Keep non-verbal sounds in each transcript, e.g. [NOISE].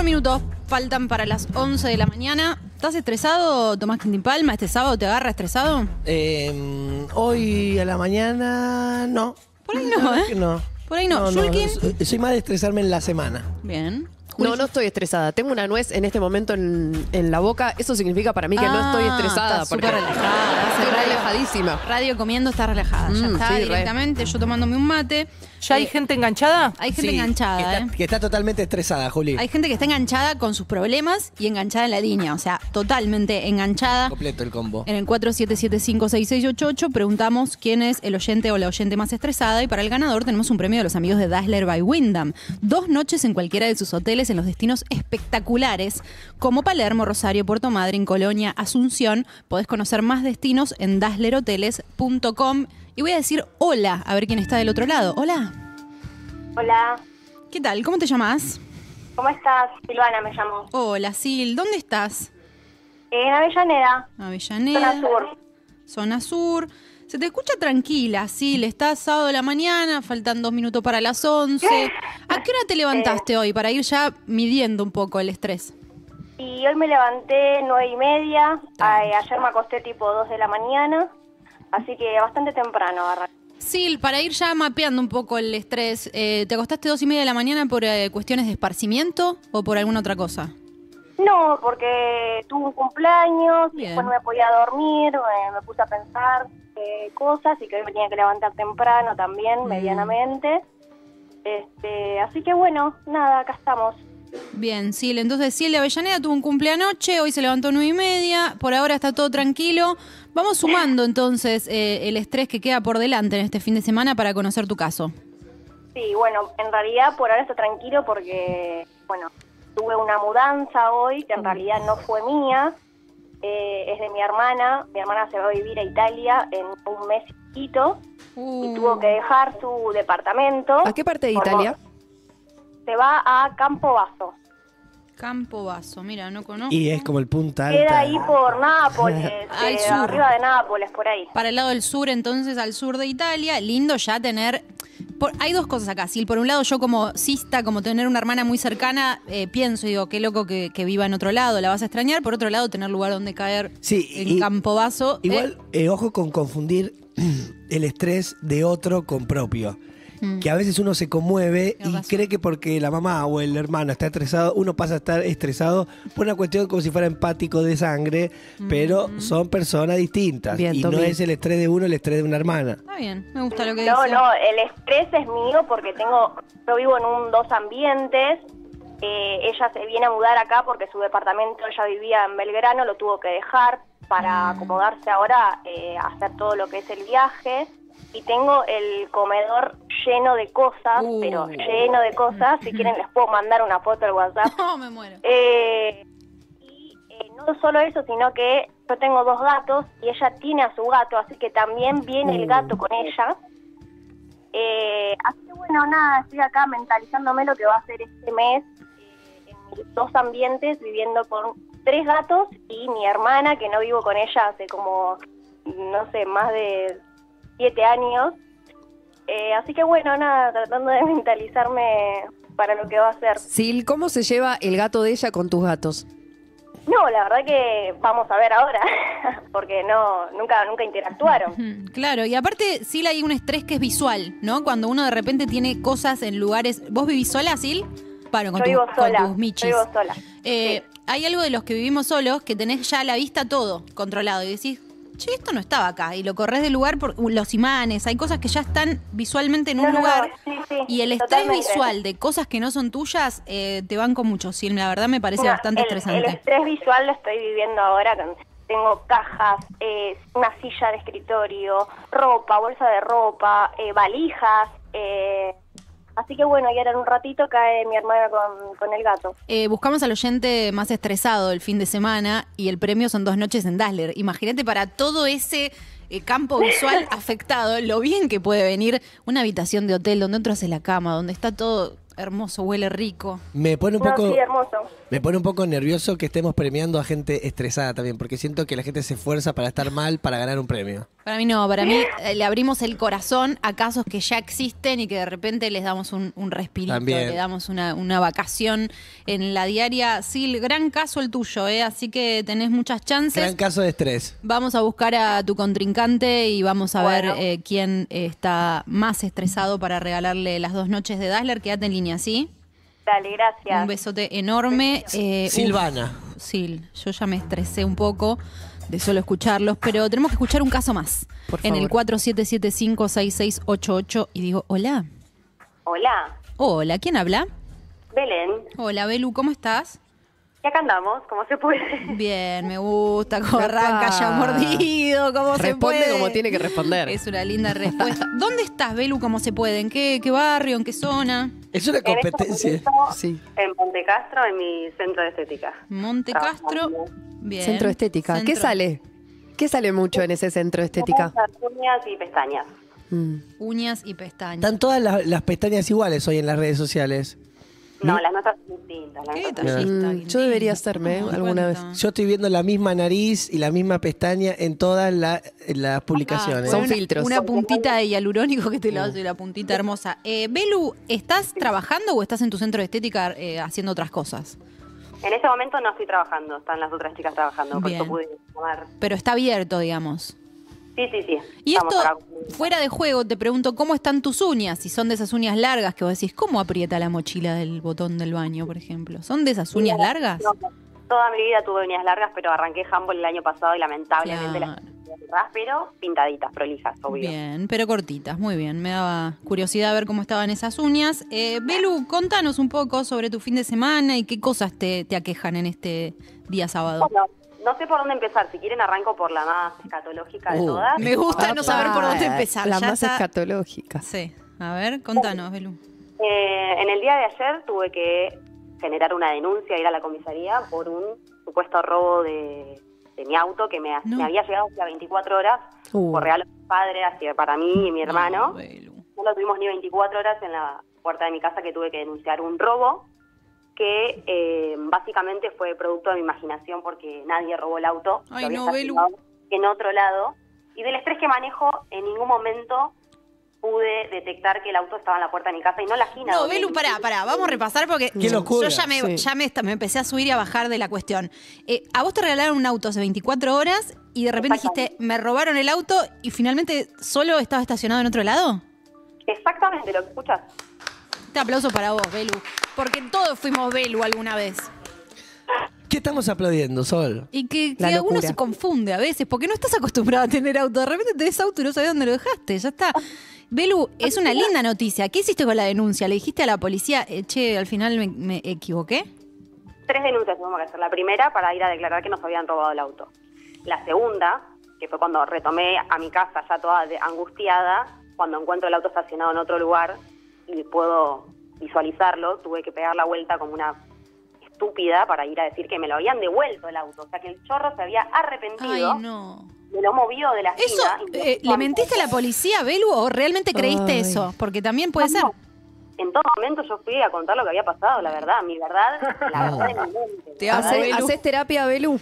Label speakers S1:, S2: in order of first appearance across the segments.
S1: Cuatro minutos faltan para las 11 de la mañana. ¿Estás estresado, Tomás Quintín Palma? ¿Este sábado te agarra estresado?
S2: Eh, hoy a la mañana, no.
S1: Por ahí no, ¿eh?
S2: no.
S1: Por ahí no. Shulkin.
S2: soy- Soy más de estresarme en la semana.
S1: Bien.
S3: No, no estoy estresada. Tengo una nuez en este momento en, en la boca. Eso significa para mí que no
S1: Ah,
S3: estoy estresada. porque
S1: súper relajada,
S3: Estoy
S1: radio.
S3: relajadísima.
S1: Radio comiendo está relajada. ya
S3: Mm,
S1: está
S3: sí, re.
S1: directamente. Yo tomándome un mate.
S4: ¿Ya hay
S1: Eh,
S4: gente enganchada?
S1: Hay gente
S2: Sí,
S1: enganchada,
S2: que
S1: ¿eh?
S2: está, que está totalmente estresada, Juli.
S1: Hay gente que está enganchada con sus problemas y enganchada en la línea. O sea, totalmente enganchada.
S2: Completo el combo.
S1: En el 47756688 preguntamos quién es el oyente o la oyente más estresada y para el ganador tenemos un premio de los amigos de Dazzler by Wyndham. Dos noches en cualquiera de sus hoteles en los destinos espectaculares como Palermo, Rosario, Puerto Madryn, Colonia, Asunción. Podés conocer más destinos en dazzlerhoteles.com y voy a decir hola, a ver quién está del otro lado. Hola.
S5: Hola,
S1: ¿Qué tal? ¿Cómo te llamas?
S5: ¿cómo estás? Silvana me llamo.
S1: Hola, Sil. ¿Dónde estás?
S5: En Avellaneda,
S1: Avellaneda.
S5: zona sur.
S1: Zona Sur. Se te escucha tranquila, Sil. Estás sábado de la mañana, faltan dos minutos para las 11. ¿A qué hora te [LAUGHS] levantaste hoy para ir ya midiendo un poco el estrés?
S5: Y hoy me levanté nueve y media, ayer me acosté tipo dos de la mañana, así que bastante temprano agarré.
S1: Sil, para ir ya mapeando un poco el estrés, eh, ¿te acostaste dos y media de la mañana por eh, cuestiones de esparcimiento o por alguna otra cosa?
S5: No, porque tuve un cumpleaños, y
S1: Bien.
S5: después no me podía dormir, me, me puse a pensar eh, cosas y que hoy me tenía que levantar temprano también,
S1: Mm.
S5: medianamente. Este, así que bueno, nada, acá estamos.
S1: Bien, Sil, entonces Sil de Avellaneda tuvo un cumpleaños anoche, hoy se levantó nueve y media, por ahora está todo tranquilo. Vamos sumando entonces eh, el estrés que queda por delante en este fin de semana para conocer tu caso.
S5: Sí, bueno, en realidad por ahora está tranquilo porque, bueno, tuve una mudanza hoy que en realidad no fue mía, eh, es de mi hermana. Mi hermana se va a vivir a Italia en un mes y tuvo que dejar su departamento.
S3: ¿A qué parte de Italia?
S5: Se va a Campo Basso.
S1: Campo Vaso, mira, no conozco.
S2: Y es como el punta alta.
S5: Queda ahí por Nápoles, [LAUGHS]
S1: Al
S5: eh,
S1: sur.
S5: arriba de Nápoles, por ahí.
S1: Para el lado del sur, entonces, al sur de Italia, lindo ya tener... por- hay dos cosas acá, Sil. Por un lado, yo como cista, como tener una hermana muy cercana, eh, pienso y digo, qué loco que, que viva en otro lado, la vas a extrañar. Por otro lado, tener lugar donde caer
S2: Sí,
S1: en
S2: y-
S1: Campo Vaso. eh,
S2: Igual, eh, ojo con confundir [CLEARS THROAT] el estrés de otro con propio. Que a veces uno se conmueve y
S1: razón.
S2: cree que porque la mamá o el hermano está estresado, uno pasa a estar estresado por una cuestión como si fuera empático de sangre, pero son personas distintas.
S3: Bien,
S2: y no es el estrés de uno el estrés de una hermana.
S1: Está bien, me gusta lo que
S5: No,
S1: dice.
S5: no, el estrés es mío porque tengo, yo vivo en un dos ambientes. eh, ella se viene a mudar acá porque su departamento ella vivía en Belgrano, lo tuvo que dejar para acomodarse ahora eh, hacer todo lo que es el viaje. Y tengo el comedor lleno de cosas,
S1: Uh.
S5: pero lleno de cosas. Si quieren les puedo mandar una foto al WhatsApp.
S1: No, [LAUGHS] me muero.
S5: Eh, y eh, no solo eso, sino que yo tengo dos gatos y ella tiene a su gato, así que también viene el gato con ella. Eh, así que bueno, nada, estoy acá mentalizándome lo que va a ser este mes eh, en mis dos ambientes, viviendo con tres gatos y mi hermana, que no vivo con ella hace como, no sé, más de siete años. Eh, así que bueno, nada, tratando de mentalizarme para lo que va a ser.
S3: Sil, ¿cómo se lleva el gato de ella con tus gatos?
S5: No, la verdad que vamos a ver ahora, [LAUGHS] porque no nunca nunca interactuaron.
S1: Claro, y aparte, Sil, hay un estrés que es visual, ¿no? Cuando uno de repente tiene cosas en lugares. ¿Vos vivís sola, Sil? Bueno, con,
S5: Yo
S1: tu-
S5: vivo
S1: con
S5: sola,
S1: tus
S5: yo
S1: michis.
S5: vivo sola.
S1: Eh, Hay algo de los que vivimos solos que tenés ya a la vista todo controlado y decís, che, esto no estaba acá. Y lo corres del lugar por los imanes, hay cosas que ya están visualmente en un
S5: No, no, no,
S1: lugar.
S5: sí, sí,
S1: y el estrés
S5: totalmente.
S1: visual de cosas que no son tuyas eh, te van con mucho, Sil. La verdad me parece
S5: No,
S1: bastante
S5: el,
S1: estresante.
S5: El estrés visual lo estoy viviendo ahora. tengo cajas, eh, una silla de escritorio, ropa, bolsa de ropa, eh, valijas. eh, así que bueno, y ahora en un ratito cae mi hermana con, con el gato.
S1: Eh, buscamos al oyente más estresado el fin de semana y el premio son dos noches en Dazzler. Imagínate para todo ese eh, campo visual [LAUGHS] afectado, lo bien que puede venir una habitación de hotel donde otro hace la cama, donde está todo Hermoso, huele rico.
S2: Me pone un
S4: No,
S2: poco.
S4: sí, hermoso.
S2: Me pone un poco nervioso que estemos premiando a gente estresada también, porque siento que la gente se esfuerza para estar mal para ganar un premio.
S1: Para mí no, para mí eh, le abrimos el corazón a casos que ya existen y que de repente les damos un, un respirito,
S2: También.
S1: le damos una, una vacación en la diaria. Sí, el gran caso el tuyo, ¿eh? así que tenés muchas chances.
S2: Gran caso de estrés.
S1: Vamos a buscar a tu contrincante y vamos a
S4: Bueno.
S1: ver eh, quién está más estresado para regalarle las dos noches de Dazzler. Quédate en línea, ¿sí?
S4: Dale, gracias.
S1: Un besote enorme. Eh, uf,
S2: Silvana.
S1: Sil, yo ya me estresé un poco de solo escucharlos, pero tenemos que escuchar un caso más.
S3: Por
S1: en el
S3: favor.
S1: 47756688 y digo, hola.
S4: Hola,
S1: Hola, ¿quién habla?
S4: Belén.
S1: Hola, Belu, ¿cómo estás?
S4: Y acá andamos, como se puede.
S1: Bien, me gusta
S3: Epa.
S1: arranca ya mordido, cómo se
S3: Responde
S1: puede.
S3: como tiene que responder.
S1: Es una linda respuesta. ¿Dónde estás, Belu, cómo se puede? ¿En qué, qué barrio? ¿En qué zona?
S2: Es una
S4: En este
S2: competencia.
S4: momento,
S3: Sí.
S4: En Monte Castro, en mi centro de estética.
S1: Monte. Castro. Bien.
S3: Centro de estética. ¿Qué sale? ¿Qué sale mucho en ese centro de estética?
S4: Uñas y pestañas.
S3: Mm.
S1: Uñas y pestañas.
S2: Están todas las, las pestañas iguales hoy en las redes sociales.
S4: No, las notas son distintas. las
S1: ¿Qué
S4: notas
S1: detallista?
S3: Mm, yo debería hacerme, ¿eh?
S1: ¿Cómo
S3: alguna vez.
S2: Yo estoy viendo la misma nariz y la misma pestaña en todas la- las publicaciones.
S1: Ah,
S3: Son
S1: una-
S3: filtros.
S1: Una puntita de hialurónico que te lo hace la puntita hermosa. Eh, Belu, ¿estás trabajando o estás en tu centro de estética eh, haciendo otras cosas?
S4: En este momento no estoy trabajando, están las otras chicas trabajando, por eso pude.
S1: Pero está abierto, digamos.
S4: Sí, sí, sí.
S1: Y
S4: Estamos
S1: esto, fuera de juego, te pregunto, ¿cómo están tus uñas? Si son de esas uñas largas que vos decís, ¿cómo aprieta la mochila del botón del baño, por ejemplo? ¿Son de esas uñas largas?
S4: No, toda mi vida tuve uñas largas, pero arranqué handball el año pasado y lamentablemente
S1: Claro.
S4: las pero pintaditas, prolijas, obvio.
S1: Bien, pero cortitas, muy bien. Me daba curiosidad ver cómo estaban esas uñas. Eh, Belu, contanos un poco sobre tu fin de semana y qué cosas te, te aquejan en este día sábado.
S4: Bueno, no sé por dónde empezar. Si quieren arranco por la más escatológica de
S2: Uh,
S4: todas.
S1: Me gusta no saber por dónde
S3: Ah,
S1: empezar.
S3: La
S1: ya
S3: más
S1: está-
S3: escatológica.
S1: Sí, a ver, contanos, Belu.
S4: Eh, en el día de ayer tuve que generar una denuncia, ir a la comisaría por un supuesto robo de, de mi auto que me, ha-
S1: No.
S4: me había llegado hacia 24 horas
S3: Uh.
S4: por regalo de mi padre, hacia para mí y mi hermano.
S1: No, Belu.
S4: No lo tuvimos ni 24 horas en la puerta de mi casa que tuve que denunciar un robo que eh, básicamente fue producto de mi imaginación porque nadie robó el auto.
S1: Ay,
S4: Lo
S1: no, Belu.
S4: En otro lado. Y del estrés que manejo, en ningún momento pude detectar que el auto estaba en la puerta de mi casa y no la esquina.
S1: No, Belu, pará, pará, vamos a repasar porque
S2: Qué locura.
S1: yo ya, me,
S3: Sí.
S1: ya me, esta- me empecé a subir y a bajar de la cuestión. Eh, a vos te regalaron un auto hace 24 horas y de repente dijiste, me robaron el auto y finalmente solo estaba estacionado en otro lado.
S4: Exactamente, lo que escuchas.
S1: Este aplauso para vos, Belu, porque todos fuimos Belu alguna vez.
S2: ¿Qué estamos aplaudiendo, Sol?
S1: Y que, que uno
S3: locura.
S1: se confunde a veces, porque no estás acostumbrado a tener auto. De repente tenés auto y no sabés dónde lo dejaste, ya está. Belu, es una linda noticia. ¿Qué hiciste con la denuncia? ¿Le dijiste a la policía, eh, che, al final me, me equivoqué?
S4: Tres denuncias tuvimos que hacer. La primera para ir a declarar que nos habían robado el auto. La segunda, que fue cuando retomé a mi casa ya toda de- angustiada, cuando encuentro el auto estacionado en otro lugar y puedo visualizarlo, tuve que pegar la vuelta como una estúpida para ir a decir que me lo habían devuelto el auto. O sea que el chorro se había arrepentido,
S1: Ay, no.
S4: me lo movió de la
S1: Eso, eh, ¿le mentiste a la policía, Belu, o realmente creíste
S3: Ay.
S1: eso? Porque también puede ser.
S4: No, En todo momento yo fui a contar lo que había pasado, la verdad, mi verdad, la [LAUGHS] verdad de mi mente.
S1: Te
S4: La
S1: amo,
S4: verdad
S3: ¿Hace-
S4: de-
S1: Belu.
S3: ¿Haces terapia, Belu?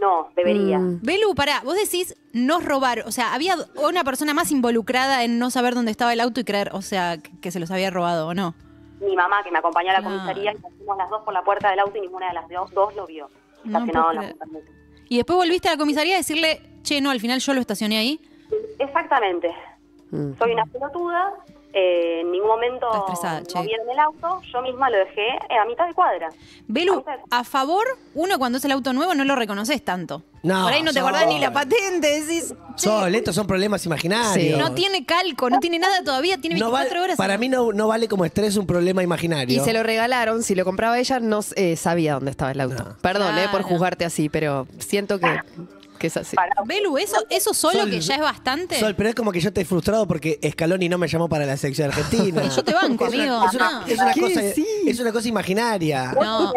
S4: No, debería.
S3: Mm.
S1: Belu, pará, vos decís nos robaron. O sea, había una persona más involucrada en no saber dónde estaba el auto y creer, o sea, que, que se los había robado o no.
S4: mi mamá que me acompañó a la
S1: Claro.
S4: comisaría y pusimos las dos por la puerta del auto y ninguna de las dos, dos lo vio.
S1: No
S4: Estacionado en la del.
S1: Y después volviste a la comisaría a decirle, che, no, al final yo lo estacioné ahí.
S4: Exactamente.
S3: Mm.
S4: Soy una pelotuda. Eh, en ningún momento
S1: Está estresada, che.
S4: movieron el auto. Yo misma lo dejé eh, a mitad de cuadra.
S1: Belu, a favor, uno cuando es el auto nuevo no lo reconoces tanto.
S2: No,
S1: Por ahí no te
S2: Sol.
S1: acordás ni la patente, decís,
S2: Sol, estos son problemas imaginarios.
S3: Sí.
S1: no tiene calco, no tiene nada todavía, tiene
S2: No
S1: 24
S2: vale-
S1: horas.
S2: Para mí no, no vale como estrés un problema imaginario.
S3: Y se lo regalaron, si lo compraba ella, no eh, sabía dónde estaba el auto.
S2: No.
S3: Perdón, eh, por juzgarte así, pero siento que, que es así.
S4: Para-
S1: Belu, eso, eso solo
S2: Sol,
S1: que ya es bastante.
S2: Sol, pero es como que yo estoy frustrado porque Scaloni no me llamó para la selección argentina. [LAUGHS]
S1: Yo te banco,
S2: es una,
S1: amigo.
S2: Es una,
S1: No.
S2: es una cosa,
S3: Sí.
S2: es una cosa imaginaria.
S1: No.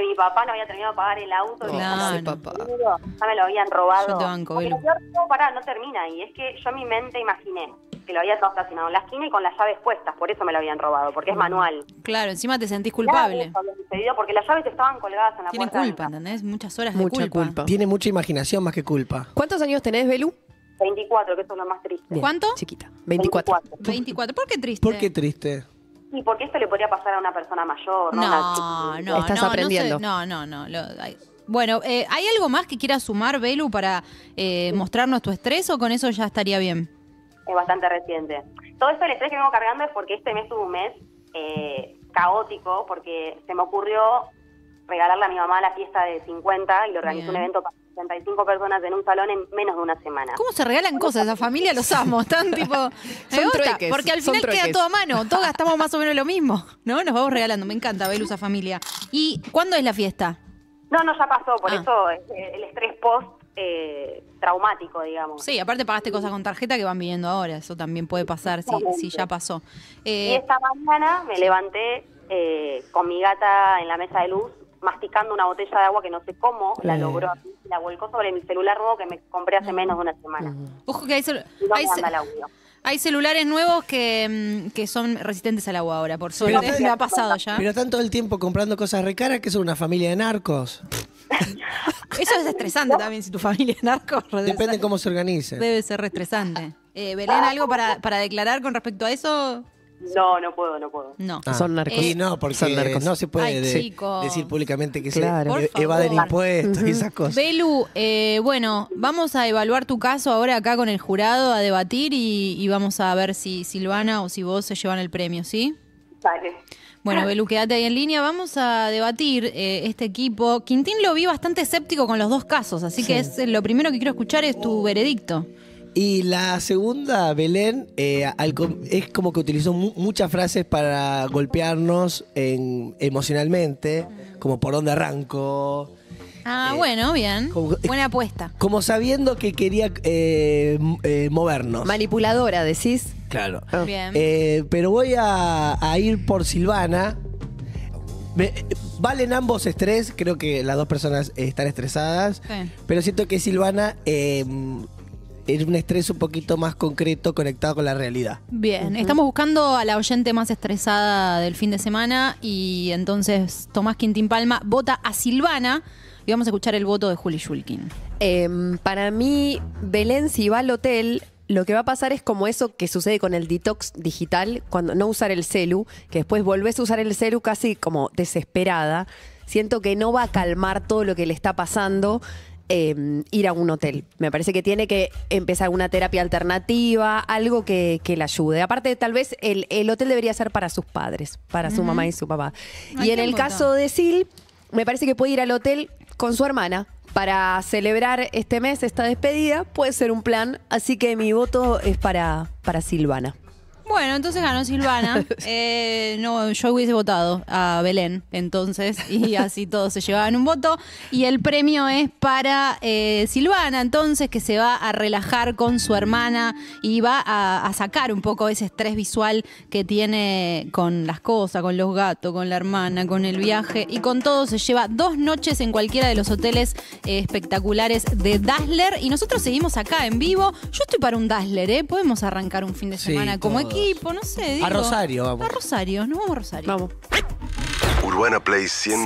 S4: Que mi papá no había terminado de pagar el auto.
S1: Claro.
S3: Papá.
S4: Ya me lo habían robado.
S1: Yo te banco,
S4: peor, no, pará, no termina ahí. Es que yo en mi mente imaginé que lo había estacionado en la esquina y con las llaves puestas, por eso me lo habían robado, porque es manual.
S1: Claro, encima te sentís culpable.
S4: eso sucedido porque las llaves estaban colgadas en la
S1: Tienen
S4: puerta. mi
S1: culpa. Muchas horas
S3: Mucha
S1: de culpa.
S3: culpa.
S2: Tiene mucha imaginación más que culpa.
S3: ¿Cuántos años tenés, Belu?
S4: 24, que eso es lo más triste.
S3: Bien,
S1: ¿Cuánto?
S3: Chiquita. 24.
S1: 24. ¿Por qué triste?
S2: ¿Por qué triste?
S4: Sí, porque esto le podría pasar a una persona mayor, ¿no?
S1: No, no,
S3: Estás
S1: no,
S3: aprendiendo.
S1: No, sé, no, no. no, lo- hay- bueno, eh, ¿hay algo más que quieras sumar, Belu, para eh, mostrarnos tu estrés o con eso ya estaría bien?
S4: es bastante reciente. Todo esto el estrés que vengo cargando es porque este mes tuve un mes eh, caótico, porque se me ocurrió regalarle a mi mamá la fiesta de 50 y le organizé
S1: Bien.
S4: un evento con 65 personas en un salón en menos de una semana.
S1: ¿Cómo se regalan cosas? Esa familia los amo. Están tipo. [LAUGHS] me
S3: Son
S1: gusta,
S3: trueques,
S1: porque al final queda todo a mano. Todos gastamos más o menos lo mismo. ¿No? Nos vamos regalando. Me encanta, Belu, esa familia. ¿Y cuándo es la fiesta?
S4: No, no, ya pasó, por
S1: Ah.
S4: eso eh, el estrés post eh, traumático, digamos.
S1: Sí, aparte pagaste cosas con tarjeta que van viniendo ahora. Eso también puede pasar si, si ya pasó.
S4: Y
S1: Eh,
S4: esta mañana me levanté eh, con mi gata en la mesa de luz, masticando una botella de agua que no sé cómo la
S2: Eh.
S4: logró, la volcó sobre mi celular nuevo que me compré hace menos de una semana.
S1: ojo que hay,
S4: no
S1: hay celulares nuevos que, mm, que son resistentes al agua ahora, por suerte.
S2: Pero- [LAUGHS]
S1: me ha pasado ya.
S2: Pero están todo el tiempo comprando cosas re caras que son una familia de narcos. [LAUGHS]
S1: Eso es estresante también si tu familia es narco.
S2: Depende de cómo se organice.
S1: Debe ser estresante. Eh, Belén, ¿algo para, para declarar con respecto a eso?
S4: No, no puedo, no puedo.
S1: No.
S2: Ah.
S3: Son narcos.
S2: Y no, porque
S3: Son narcos.
S2: no se puede
S1: Ay,
S2: de-
S1: chicos.
S2: decir públicamente que
S3: Claro.
S1: Por
S2: se evaden impuestos y esas cosas.
S1: Belu, eh, bueno, vamos a evaluar tu caso ahora acá con el jurado, a debatir y, y vamos a ver si Silvana o si vos se llevan el premio, ¿sí?
S4: Dale.
S1: Bueno, Belu, quédate ahí en línea. Vamos a debatir eh, este equipo. Quintín lo vi bastante escéptico con los dos casos, así que es, lo primero que quiero escuchar es tu veredicto.
S2: Y la segunda, Belén, eh, al com- es como que utilizó mu- muchas frases para golpearnos en- emocionalmente, como por dónde arranco,
S1: Ah,
S2: Eh,
S1: bueno, bien.
S2: como-
S1: Buena apuesta.
S2: como sabiendo que quería eh, m- eh, movernos.
S3: Manipuladora, decís.
S2: Claro.
S3: Ah.
S1: Bien.
S2: Eh, pero voy a, a ir por Silvana. Me- valen ambos estrés, creo que las dos personas eh, están estresadas,
S1: Sí.
S2: pero siento que Silvana eh, es un estrés un poquito más concreto, conectado con la realidad.
S1: Bien, estamos buscando a la oyente más estresada del fin de semana y entonces Tomás Quintín Palma vota a Silvana y vamos a escuchar el voto de Juli Shulkin.
S3: Em, para mí, Belén, si va al hotel, lo que va a pasar es como eso que sucede con el detox digital, cuando no usar el celu, que después volvés a usar el celu casi como desesperada. Siento que no va a calmar todo lo que le está pasando. Em, ir a un hotel. Me parece que tiene que empezar una terapia alternativa, algo que, que le ayude. Aparte, tal vez el, el hotel debería ser para sus padres, para su mamá y su papá.
S1: Ay,
S3: y en el
S1: montón.
S3: caso de Sil, me parece que puede ir al hotel con su hermana para celebrar este mes, esta despedida. Puede ser un plan, así que mi voto es para, para Silvana.
S1: Bueno, entonces ganó Silvana. [LAUGHS] Eh, no, yo hubiese votado a Belén, entonces, y [LAUGHS] así todos se llevaban un voto. Y el premio es para eh, Silvana, entonces, que se va a relajar con su hermana y va a, a sacar un poco ese estrés visual que tiene con las cosas, con los gatos, con la hermana, con el viaje y con todo. Se lleva dos noches en cualquiera de los hoteles eh, espectaculares de Dazzler. Y nosotros seguimos acá en vivo. Yo estoy para un Dazzler, ¿eh? Podemos arrancar un fin de
S2: Sí,
S1: semana como
S2: todos.
S1: Equipo, no sé. digo.
S2: A Rosario, vamos.
S1: A Rosario, nos vamos a Rosario.
S3: Vamos.
S6: Urbana Play 100.